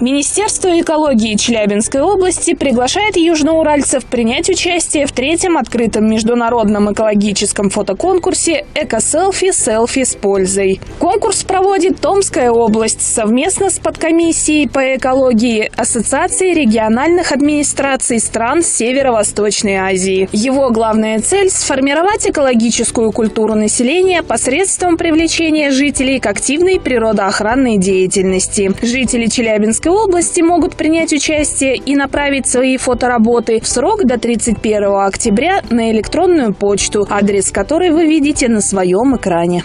Министерство экологии Челябинской области приглашает южноуральцев принять участие в третьем открытом международном экологическом фотоконкурсе «Эко-селфи. Селфи с пользой». Конкурс проводит Томская область совместно с подкомиссией по экологии Ассоциации региональных администраций стран Северо-Восточной Азии. Его главная цель – сформировать экологическую культуру населения посредством привлечения жителей к активной природоохранной деятельности. Жители Челябинской Челябинской области могут принять участие и направить свои фотоработы в срок до 31 октября на электронную почту, адрес которой вы видите на своем экране.